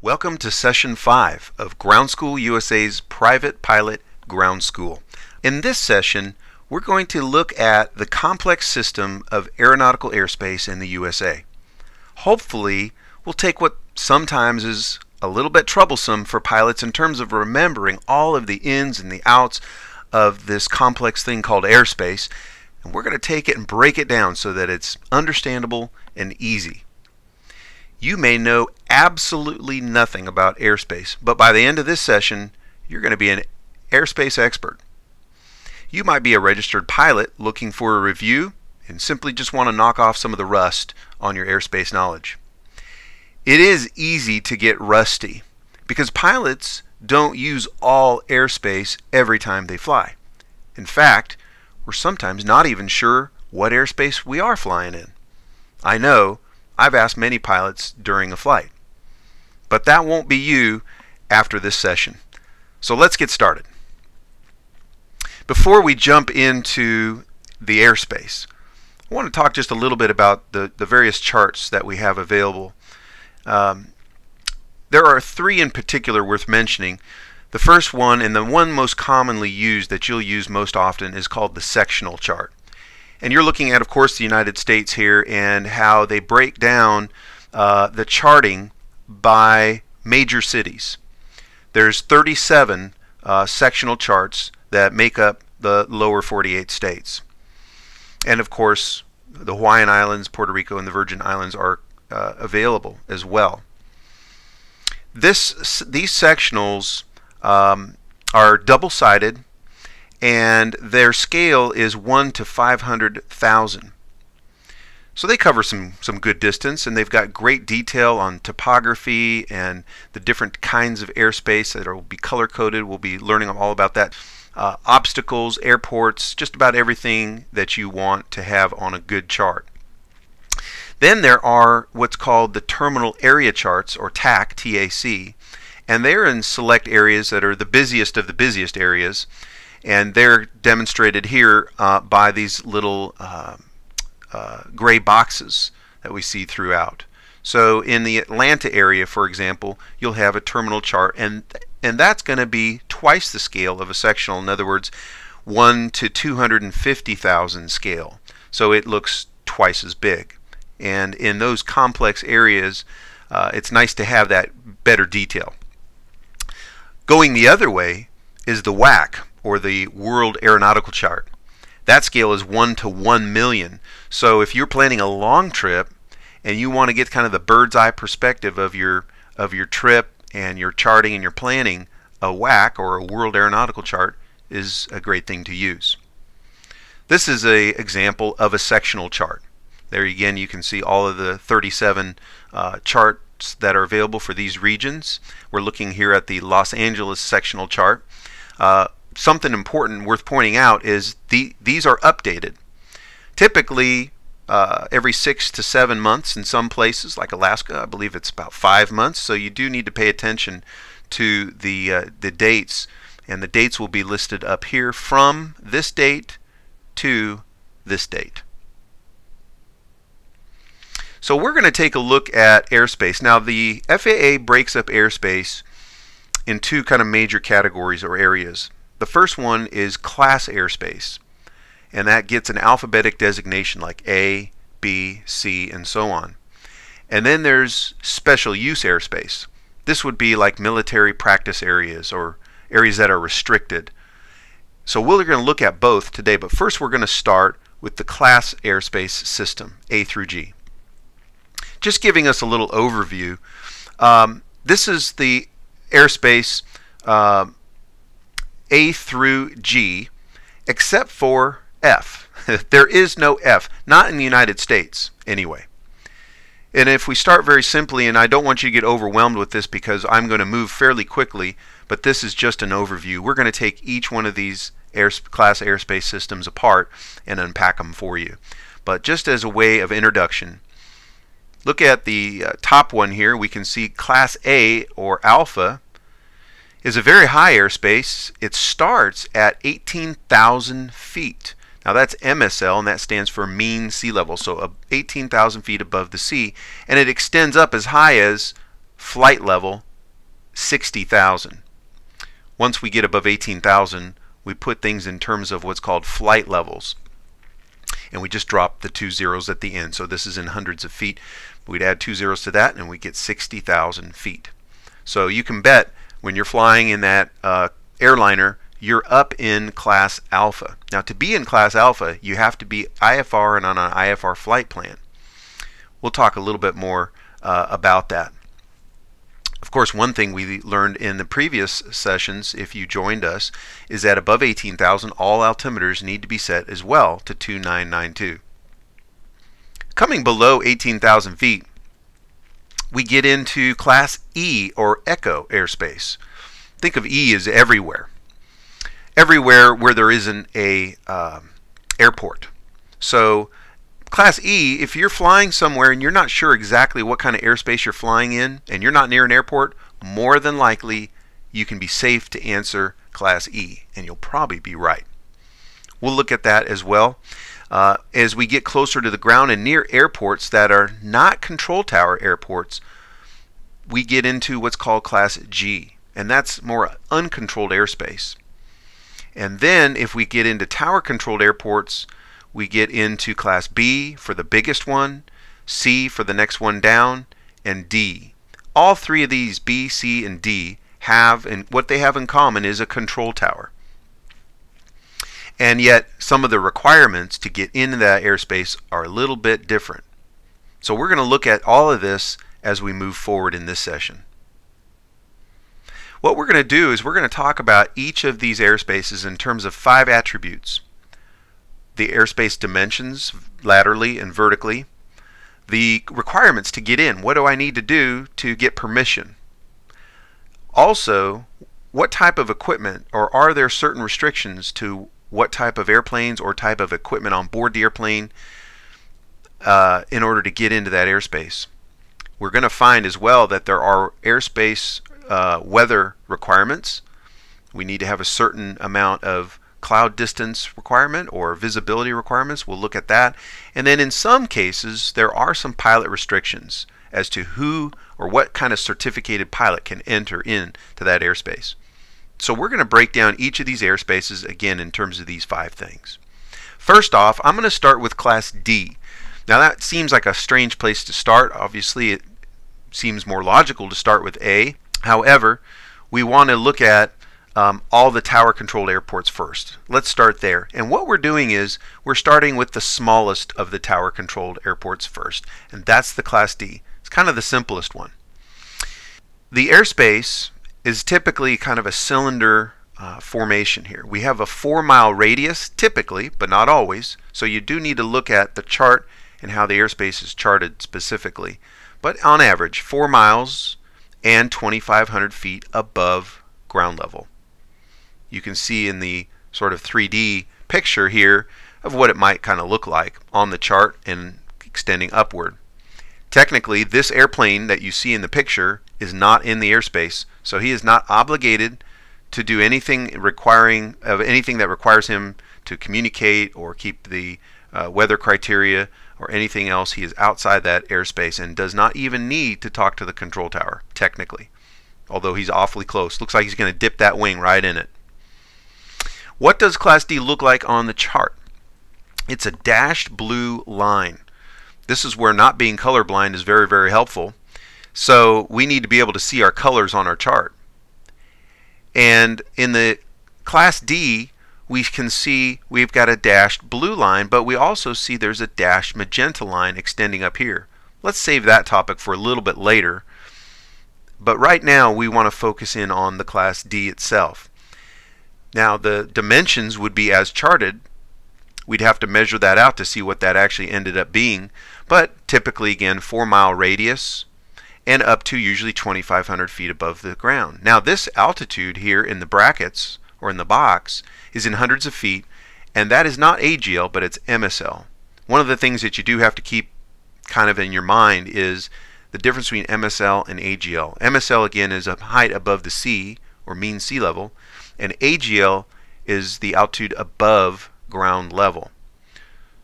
Welcome to Session 5 of Ground School USA's Private Pilot Ground School. In this session, we're going to look at the complex system of aeronautical airspace in the USA. Hopefully, we'll take what sometimes is a little bit troublesome for pilots in terms of remembering all of the ins and the outs of this complex thing called airspace, and we're going to take it and break it down so that it's understandable and easy. You may know absolutely nothing about airspace, but by the end of this session, you're going to be an airspace expert. You might be a registered pilot looking for a review and simply just want to knock off some of the rust on your airspace knowledge. It is easy to get rusty because pilots don't use all airspace every time they fly. In fact, we're sometimes not even sure what airspace we are flying in. I know I've asked many pilots during a flight. But that won't be you after this session. So let's get started. Before we jump into the airspace, I want to talk just a little bit about the, the various charts that we have available. Um, there are three in particular worth mentioning. The first one, and the one most commonly used that you'll use most often, is called the sectional chart. And you're looking at, of course, the United States here and how they break down uh, the charting by major cities. There's 37 uh, sectional charts that make up the lower 48 states. And of course, the Hawaiian Islands, Puerto Rico, and the Virgin Islands are uh, available as well. This, these sectionals um, are double-sided and their scale is 1 to 500,000. So they cover some, some good distance and they've got great detail on topography and the different kinds of airspace that will be color coded. We'll be learning all about that. Uh, obstacles, airports, just about everything that you want to have on a good chart. Then there are what's called the terminal area charts or TAC, TAC, and they're in select areas that are the busiest of the busiest areas and they're demonstrated here uh, by these little uh, uh, gray boxes that we see throughout. So in the Atlanta area, for example, you'll have a terminal chart, and and that's going to be twice the scale of a sectional. In other words, 1 to 250,000 scale. So it looks twice as big. And in those complex areas, uh, it's nice to have that better detail. Going the other way is the WAC, or the World Aeronautical Chart. That scale is 1 to 1 million. So if you're planning a long trip and you want to get kind of the bird's eye perspective of your of your trip and your charting and your planning, a WAC or a World Aeronautical Chart is a great thing to use. This is a example of a sectional chart. There again you can see all of the 37 uh, charts that are available for these regions. We're looking here at the Los Angeles sectional chart. Uh, something important worth pointing out is the, these are updated. Typically, uh, every six to seven months in some places, like Alaska, I believe it's about five months. So you do need to pay attention to the uh, the dates, and the dates will be listed up here from this date to this date. So we're going to take a look at airspace. Now the FAA breaks up airspace in two kind of major categories or areas. The first one is class airspace, and that gets an alphabetic designation like A, B, C, and so on. And then there's special use airspace. This would be like military practice areas or areas that are restricted. So we're going to look at both today, but first we're going to start with the class airspace system, A through G. Just giving us a little overview. Um, this is the airspace uh, a through G, except for F. there is no F, not in the United States anyway. And if we start very simply, and I don't want you to get overwhelmed with this because I'm going to move fairly quickly, but this is just an overview. We're going to take each one of these air, class airspace systems apart and unpack them for you. But just as a way of introduction, look at the uh, top one here. We can see Class A or Alpha is a very high airspace. It starts at 18,000 feet. Now that's MSL, and that stands for mean sea level, so 18,000 feet above the sea, and it extends up as high as flight level 60,000. Once we get above 18,000, we put things in terms of what's called flight levels. And we just drop the two zeros at the end. So this is in hundreds of feet. We'd add two zeros to that and we get 60,000 feet. So you can bet when you're flying in that uh, airliner, you're up in class alpha. Now to be in class alpha, you have to be IFR and on an IFR flight plan. We'll talk a little bit more uh, about that. Of course, one thing we learned in the previous sessions, if you joined us, is that above 18,000, all altimeters need to be set as well to 2992. Coming below 18,000 feet, we get into Class E, or Echo airspace. Think of E as everywhere. Everywhere where there isn't a uh, airport. So Class E, if you're flying somewhere and you're not sure exactly what kind of airspace you're flying in and you're not near an airport, more than likely you can be safe to answer Class E, and you'll probably be right. We'll look at that as well. Uh, as we get closer to the ground and near airports that are not control tower airports, we get into what's called Class G, and that's more uncontrolled airspace. And then if we get into tower controlled airports, we get into class B for the biggest one, C for the next one down, and D. All three of these, B, C, and D, have, and what they have in common is a control tower. And yet, some of the requirements to get into that airspace are a little bit different. So we're going to look at all of this as we move forward in this session. What we're going to do is we're going to talk about each of these airspaces in terms of five attributes the airspace dimensions laterally and vertically, the requirements to get in. What do I need to do to get permission? Also, what type of equipment or are there certain restrictions to what type of airplanes or type of equipment on board the airplane uh, in order to get into that airspace? We're going to find as well that there are airspace uh, weather requirements. We need to have a certain amount of cloud distance requirement or visibility requirements. We'll look at that. And then in some cases, there are some pilot restrictions as to who or what kind of certificated pilot can enter into that airspace. So we're going to break down each of these airspaces again in terms of these five things. First off, I'm going to start with Class D. Now that seems like a strange place to start. Obviously, it seems more logical to start with A. However, we want to look at um, all the tower controlled airports first. Let's start there. And what we're doing is we're starting with the smallest of the tower controlled airports first, and that's the Class D. It's kind of the simplest one. The airspace is typically kind of a cylinder uh, formation here. We have a four mile radius typically, but not always, so you do need to look at the chart and how the airspace is charted specifically. But on average, four miles and 2,500 feet above ground level you can see in the sort of 3D picture here of what it might kind of look like on the chart and extending upward. Technically, this airplane that you see in the picture is not in the airspace, so he is not obligated to do anything requiring of anything that requires him to communicate or keep the uh, weather criteria or anything else. He is outside that airspace and does not even need to talk to the control tower, technically. Although he's awfully close. Looks like he's going to dip that wing right in it. What does Class D look like on the chart? It's a dashed blue line. This is where not being colorblind is very, very helpful. So we need to be able to see our colors on our chart. And in the Class D, we can see we've got a dashed blue line, but we also see there's a dashed magenta line extending up here. Let's save that topic for a little bit later. But right now we want to focus in on the Class D itself. Now the dimensions would be as charted. We'd have to measure that out to see what that actually ended up being. But typically, again, 4 mile radius and up to usually 2,500 feet above the ground. Now this altitude here in the brackets or in the box is in hundreds of feet and that is not AGL but it's MSL. One of the things that you do have to keep kind of in your mind is the difference between MSL and AGL. MSL again is a height above the sea or mean sea level and AGL is the altitude above ground level.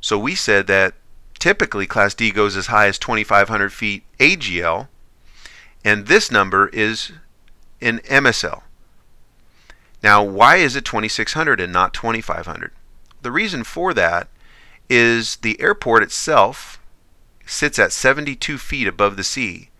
So we said that typically Class D goes as high as 2,500 feet AGL, and this number is in MSL. Now, why is it 2600 and not 2500? The reason for that is the airport itself sits at 72 feet above the sea.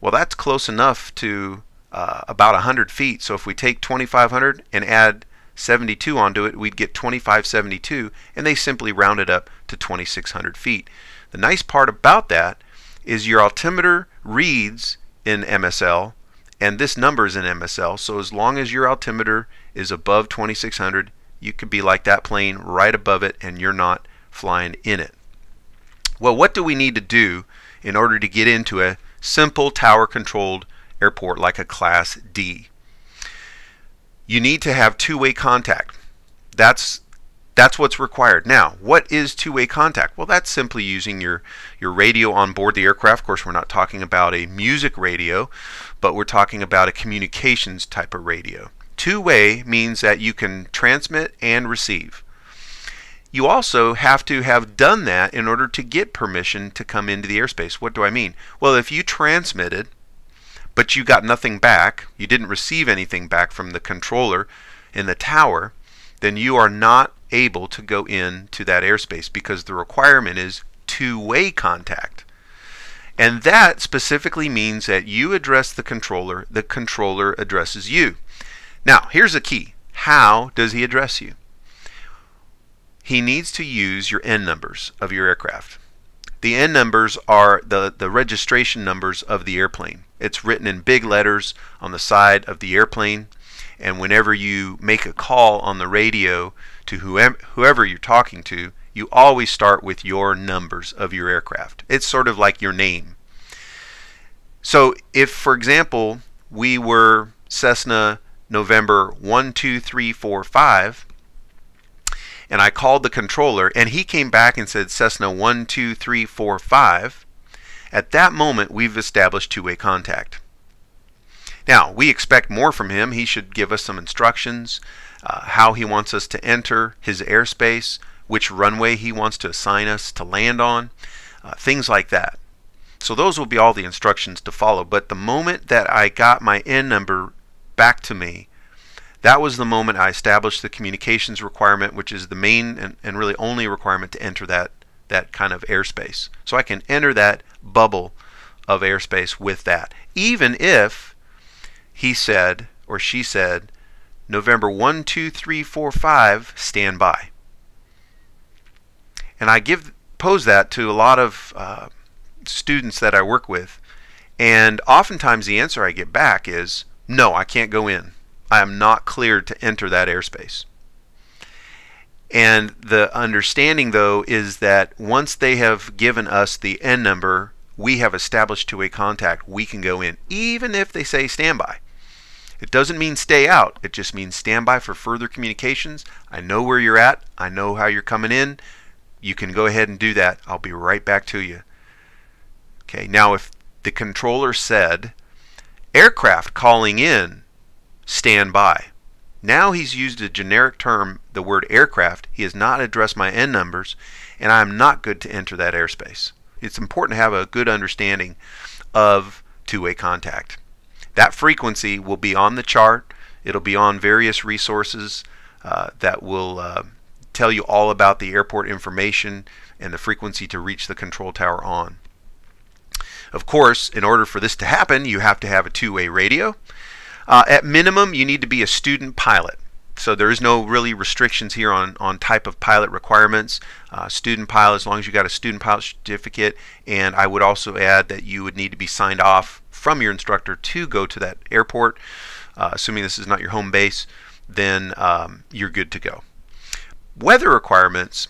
Well, that's close enough to uh, about 100 feet. So if we take 2500 and add 72 onto it, we'd get 2572, and they simply round it up to 2600 feet. The nice part about that is your altimeter reads in MSL, and this number is in MSL, so as long as your altimeter is above 2600, you could be like that plane right above it, and you're not flying in it. Well, what do we need to do in order to get into a simple tower controlled airport like a Class D? You need to have two-way contact. That's that's what's required. Now, what is two-way contact? Well, that's simply using your, your radio on board the aircraft. Of course, we're not talking about a music radio, but we're talking about a communications type of radio. Two-way means that you can transmit and receive. You also have to have done that in order to get permission to come into the airspace. What do I mean? Well, if you transmitted, but you got nothing back, you didn't receive anything back from the controller in the tower, then you are not able to go into that airspace because the requirement is two-way contact. And that specifically means that you address the controller, the controller addresses you. Now, here's the key. How does he address you? he needs to use your N numbers of your aircraft. The N numbers are the, the registration numbers of the airplane. It's written in big letters on the side of the airplane, and whenever you make a call on the radio to whoever, you're talking to, you always start with your numbers of your aircraft. It's sort of like your name. So if, for example, we were Cessna November 12345, and I called the controller, and he came back and said Cessna 12345. At that moment, we've established two way contact. Now, we expect more from him. He should give us some instructions, uh, how he wants us to enter his airspace, which runway he wants to assign us to land on, uh, things like that. So those will be all the instructions to follow. But the moment that I got my N number back to me, that was the moment I established the communications requirement, which is the main and, and really only requirement to enter that, that kind of airspace. So I can enter that bubble of airspace with that. Even if he said or she said, November 1, 2, 3, 4, 5, stand by. And I give pose that to a lot of uh, students that I work with, and oftentimes the answer I get back is, no, I can't go in. I am not cleared to enter that airspace. And the understanding, though, is that once they have given us the N number, we have established two-way contact. We can go in, even if they say standby. It doesn't mean stay out. It just means standby for further communications. I know where you're at. I know how you're coming in. You can go ahead and do that. I'll be right back to you. Okay, now if the controller said aircraft calling in stand by. Now he's used a generic term, the word aircraft. He has not addressed my N numbers, and I am not good to enter that airspace. It's important to have a good understanding of two-way contact. That frequency will be on the chart. It'll be on various resources uh, that will uh, tell you all about the airport information and the frequency to reach the control tower on. Of course, in order for this to happen, you have to have a two-way radio. Uh, at minimum, you need to be a student pilot. So there is no really restrictions here on, on type of pilot requirements. Uh, student pilot, as long as you got a student pilot certificate, and I would also add that you would need to be signed off from your instructor to go to that airport. Uh, assuming this is not your home base, then um, you're good to go. Weather requirements,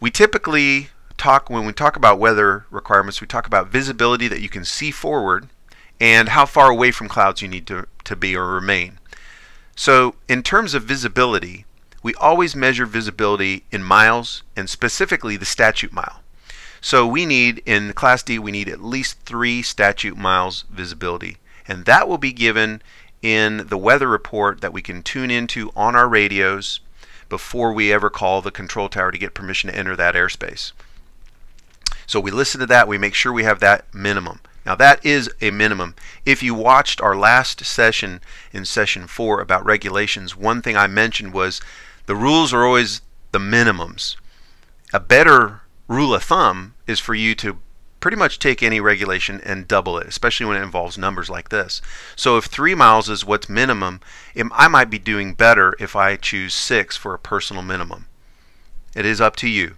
we typically talk, when we talk about weather requirements, we talk about visibility that you can see forward and how far away from clouds you need to, to be or remain. So in terms of visibility, we always measure visibility in miles and specifically the statute mile. So we need, in Class D, we need at least three statute miles visibility. And that will be given in the weather report that we can tune into on our radios before we ever call the control tower to get permission to enter that airspace. So we listen to that, we make sure we have that minimum. Now that is a minimum. If you watched our last session in session 4 about regulations, one thing I mentioned was the rules are always the minimums. A better rule of thumb is for you to pretty much take any regulation and double it, especially when it involves numbers like this. So if three miles is what's minimum, I might be doing better if I choose six for a personal minimum. It is up to you.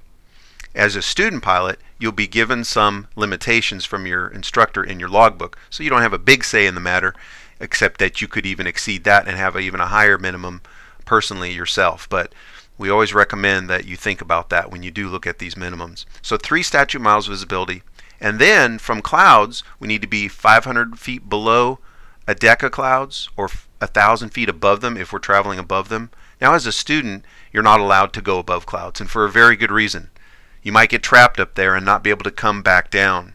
As a student pilot, you'll be given some limitations from your instructor in your logbook, so you don't have a big say in the matter, except that you could even exceed that and have a, even a higher minimum personally yourself. But we always recommend that you think about that when you do look at these minimums. So three statute miles visibility, and then from clouds, we need to be 500 feet below a deck of clouds or a thousand feet above them if we're traveling above them. Now, as a student, you're not allowed to go above clouds, and for a very good reason. You might get trapped up there and not be able to come back down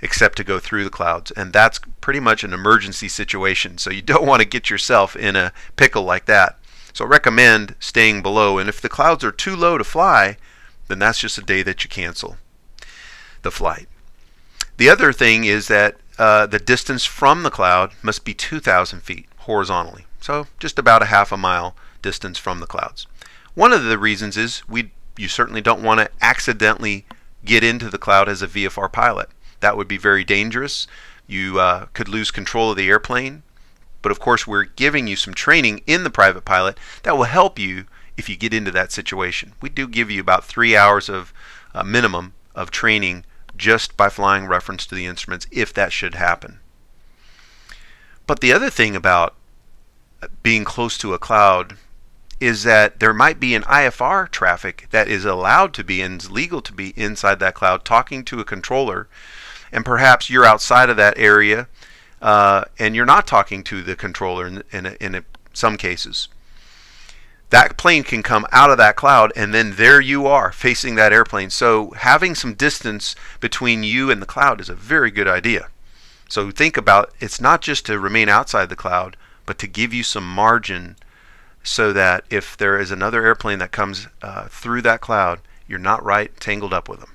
except to go through the clouds. And that's pretty much an emergency situation. So you don't want to get yourself in a pickle like that. So I recommend staying below. And if the clouds are too low to fly, then that's just a day that you cancel the flight. The other thing is that uh, the distance from the cloud must be 2,000 feet horizontally. So just about a half a mile distance from the clouds. One of the reasons is we you certainly don't want to accidentally get into the cloud as a VFR pilot. That would be very dangerous. You uh, could lose control of the airplane. But of course, we're giving you some training in the private pilot that will help you if you get into that situation. We do give you about three hours of uh, minimum of training just by flying reference to the instruments if that should happen. But the other thing about being close to a cloud is that there might be an IFR traffic that is allowed to be and is legal to be inside that cloud talking to a controller and perhaps you're outside of that area uh, and you're not talking to the controller in, in, in some cases that plane can come out of that cloud and then there you are facing that airplane. So having some distance between you and the cloud is a very good idea. So think about it's not just to remain outside the cloud, but to give you some margin so that if there is another airplane that comes uh, through that cloud, you're not right tangled up with them.